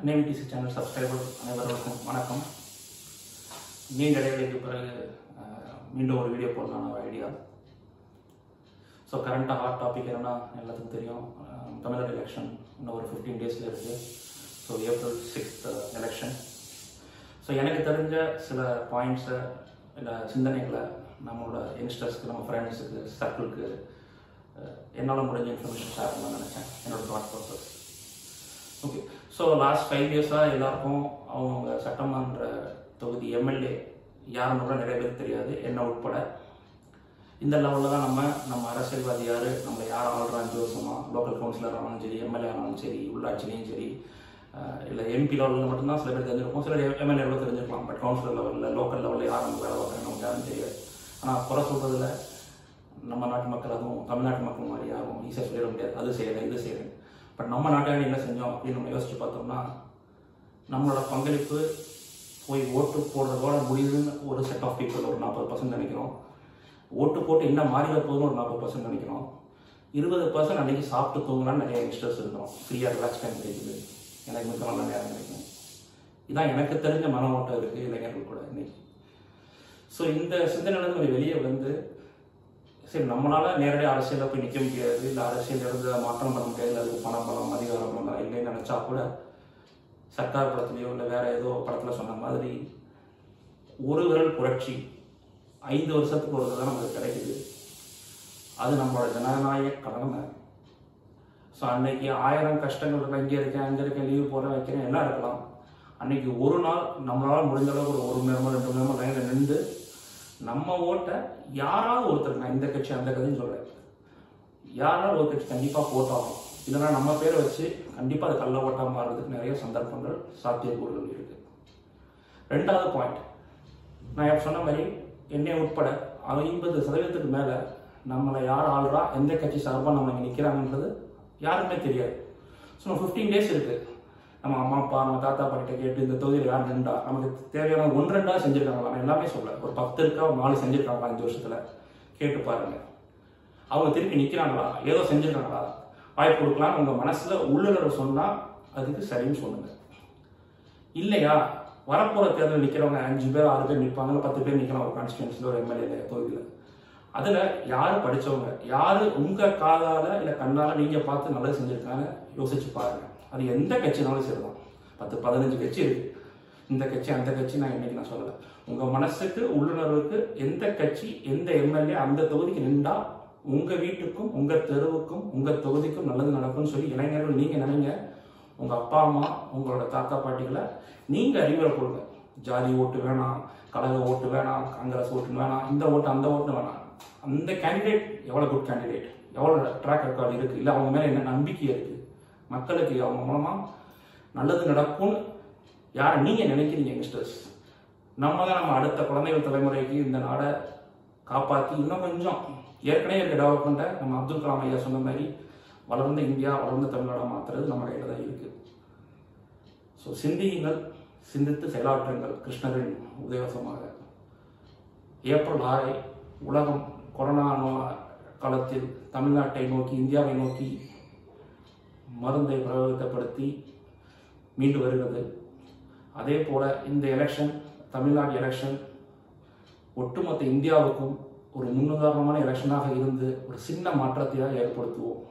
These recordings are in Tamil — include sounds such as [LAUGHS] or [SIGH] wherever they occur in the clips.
அன்னைவிடிசி சேனல் சப்ஸ்கிரைபர் அனைவருக்கும் வணக்கம். நீண்ட இடைவெளிக்கு பிறகு மீண்டும் ஒரு வீடியோ போடலான ஒரு ஐடியா ஸோ கரண்ட்டாக ஹாட் டாபிக் என்னன்னா எல்லாத்துக்கும் தெரியும். அஹ், தமிழ்நாடு எலெக்ஷன் இன்னும் ஒரு ஃபிஃப்டீன் டேஸில் இருக்குது so April sixth election so எனக்கு தெரிஞ்ச சில பாயிண்ட்ஸை இல்லை சிந்தனைகளை நம்மளோட யங்ஸ்டர்ஸ்க்கு நம்ம ஃப்ரெண்ட்ஸுக்கு சர்க்கிளுக்கு என்னால் முடிஞ்ச இன்ஃபர்மேஷன் ஷேர் பண்ண நினச்சேன். என்னோட thought process okay so last five இயர்ஸாக எல்லாருக்கும் அவங்க சட்டமன்ற தொகுதி எம்எல்ஏ யாருன்னு கூட நிறைய பேருக்கு தெரியாது என்ன உட்பட. இந்த லெவலில் தான் நம்ம நம்ம அரசியல்வாதி யார்? நம்ம யார் ஆள்றோம் அஞ்சு வருஷமா லோக்கல் கவுன்சிலர் ஆனாலும் சரி எம்எல்ஏ ஆனாலும் சரி உள்ளாட்சிலையும் சரி இல்லை எம்பி லெவலில் மட்டும்தான் சில பேர் தெரிஞ்சிருக்கும் சில எம்எல்ஏ லெவலில் தெரிஞ்சிருக்கலாம். பட் கவுன்சிலர் லெவலில் லோக்கல் லெவலில் யார் நம்ம வேலை பார்க்குறாங்க நமக்கு யாரும் தெரியாது. ஆனால் குறை சொல்கிறதுல நம்ம நாட்டு மக்கள் அதுவும் தமிழ்நாட்டு மக்கள் மாதிரி யாரும் ஈஸியாக சொல்லிட முடியாது. அது செய்யலை இது செய்யலை இப்போ நம்ம நாட்டாண்டி என்ன செஞ்சோம் அப்படின்னு நம்ம யோசிச்சு பார்த்தோம்னா நம்மளோட பங்களிப்பு போய் ஓட்டு போடுறதோட முடியுதுன்னு ஒரு செட் ஆஃப் பீப்புள் ஒரு நாற்பது பர்சன்ட் நினைக்கிறோம். ஓட்டு போட்டு என்ன மாறிட போதுன்னு ஒரு நாற்பது பர்சன்ட் நினைக்கிறோம். இருபது பர்சன்ட் அன்றைக்கி சாப்பிட்டு தூங்கலான்னு நிறைய யங்ஸ்டர்ஸ் இருக்கிறோம். ஃப்ரீயாக ரிலாக்ஸ் டைம் கிடைக்குது. எனக்கு மிக நல்ல நேரம் கிடைக்கும். இதான் எனக்கு தெரிஞ்ச மன ஓட்டம் இருக்குது இளைஞர்கள் கூட இன்னைக்கு. ஸோ இந்த சிந்தனையிலேருந்து கொஞ்சம் வெளியே வந்து சரி நம்மளால நேரடியாக அரசியலில் போய் நிற்க முடியாது. இல்லை அரசியல் இருந்து மாற்றம் பண்ண முடியாது. இல்லை அதுக்கு பணம் பலம் அதிகாரம் பலம் இல்லைன்னு நினச்சா கூட சர்க்கார் படத்துலையோ இல்லை வேற ஏதோ படத்தில் சொன்ன மாதிரி ஒரு விரல் புரட்சி ஐந்து வருஷத்துக்கு ஒரு தான் நமக்கு கிடைக்குது. அது நம்மளோட ஜனநாயக கடமை. ஸோ அன்னைக்கு ஆயிரம் கஷ்டங்கள் இருக்கு இங்கே இருக்கேன் அங்கே இருக்கேன் லீவ் போகிறேன் வைக்கிறேன் எல்லாம் இருக்கலாம். அன்னைக்கு ஒரு நாள் நம்மளால் முடிஞ்ச அளவுக்கு ஒரு ஒரு மணி நேரமோ ரெண்டு மணி நேரமோ லைனில் நின்று நம்ம ஓட்டை யாராவது ஒருத்தர் நான் இந்த கட்சி அந்த கட்சின்னு சொல்கிறேன் யாராவது ஒரு கட்சி கண்டிப்பாக போட்டாகும் இல்லைன்னா நம்ம பேரை வச்சு கண்டிப்பாக அது கள்ள ஓட்டாக மாறுறதுக்கு நிறைய சந்தர்ப்பங்கள் சாத்தியக்கூறுகள் இருக்குது ரெண்டாவது பாயிண்ட் நான் சொன்ன மாதிரி என்னை உட்பட ஐம்பது சதவீதத்துக்கு மேலே நம்மளை யார் ஆள்றா எந்த கட்சி சார்பாக நம்ம இங்கே நிற்கிறாங்கன்றது யாருமே தெரியாது. ஸோ ஃபிஃப்டீன் டேஸ் இருக்குது நம்ம அம்மா அப்பா நம்ம தாத்தா பாட்டிட்ட கேட்டு இந்த தொகுதியில் யார் ரெண்டா? நமக்கு தேவையான ஒன்று ரெண்டா செஞ்சுருக்காங்களா? நான் எல்லாமே சொல்ல ஒரு பத்து இருக்கா ஒரு நாலு செஞ்சுருக்காங்களா இந்த வருஷத்துல? கேட்டு பாருங்க. அவங்க திருப்பி நிற்கிறாங்களா ஏதோ செஞ்சுருக்காங்களா? வாய்ப்பு கொடுக்கலாம் உங்க மனசுல உள்ளுணர்வு சொன்னா அதுக்கு சரின்னு சொல்லுங்க. இல்லையா? வரப்போற தேர்தல் நிற்கிறவங்க அஞ்சு பேர் ஆறு பேர் நிற்பாங்க பத்து பேர் நிற்கலாம் ஒரு கான்ஸ்டியூன்சில ஒரு எம்எல்ஏ தொகுதியில். அதில் யார் படித்தவங்க யார் உங்கள் காதால் இல்லை கண்ணால் நீங்கள் பார்த்து நல்லது செஞ்சுருக்காங்க? யோசிச்சு பாருங்க. அது எந்த கட்சினாலும் சரிதான். பத்து பதினஞ்சு கட்சி இருக்கு. இந்த கட்சி அந்த கட்சி நான் இன்னைக்கு நான் சொல்லலை. உங்க மனசுக்கு உள்ளுணர்வுக்கு எந்த கட்சி எந்த எம்எல்ஏ அந்த தொகுதிக்கு நின்றா உங்க வீட்டுக்கும் உங்க தெருவுக்கும் உங்க தொகுதிக்கும் நல்லது நடக்கும்னு சொல்லி இளைஞர்கள் நீங்க நினைங்க. உங்க அப்பா அம்மா உங்களோட தாத்தா பாட்டிகளை நீங்க அறிவுரை கொடுங்க. ஜாதி ஓட்டு வேணாம் கழக ஓட்டு வேணாம் காங்கிரஸ் ஓட்டு வேணாம் இந்த ஓட்டு அந்த ஓட்டு வேணாம். அந்த கேண்டிடேட் எவ்வளவு குட் கேண்டிடேட் எவ்வளவு ட்ராக் ரெக்கார்டு இருக்கு? இல்ல அவங்க மேல என்ன நம்பிக்கை இருக்கு? மக்களுக்கு அவங்க மூலமா நல்லது நடக்கும்னு யாரை நீங்க நினைக்கிறீங்க யங்ஸ்டர்ஸ் நம்ம தான் நம்ம அடுத்த குழந்தைகள் தலைமுறைக்கு இந்த நாடை காப்பாற்றி இன்னும் கொஞ்சம் ஏற்கனவே இருக்க டெவலப்மெண்ட்டை நம்ம அப்துல் கலாம் ஐயா சொன்ன மாதிரி வளர்ந்த இந்தியா வளர்ந்த தமிழ்நாடாக மாத்துறது நம்ம கையில் தான் இருக்கு. ஸோ சிந்தியுங்கள் சிந்தித்து செயலாற்றுங்கள் கிருஷ்ணரின் உதயவசமாக. ஏப்ரல் ஆறை உலகம் கொரோனா காலத்தில் தமிழ்நாட்டை நோக்கி இந்தியாவை நோக்கி மருந்தை பிரயோகப்படுத்தி மீண்டு வருகிறது. அதே போல இந்த எலெக்ஷன் தமிழ்நாடு எலெக்ஷன் ஒட்டுமொத்த இந்தியாவுக்கும் ஒரு முன்னுதாரணமான எலெக்ஷனாக இருந்து ஒரு சின்ன மாற்றத்தையாக ஏற்படுத்துவோம்.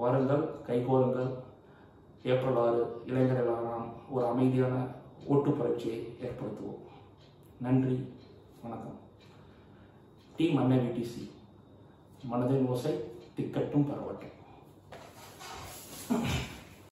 வாருங்கள் கைகோருங்கள் ஏப்ரல் ஆறு இளைஞர்கள் நாம் ஒரு அமைதியான ஓட்டு புரட்சியை ஏற்படுத்துவோம். நன்றி வணக்கம். டீம் அண்ணன் விடிசி மனதின் ஓசை திக்கட்டும் பரவட்டும். Okay. [LAUGHS]